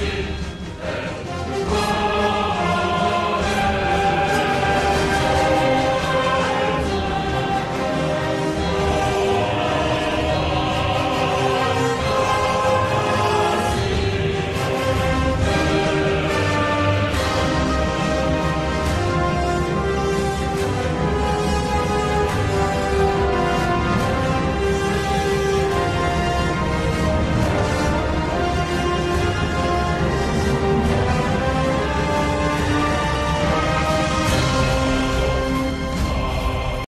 King.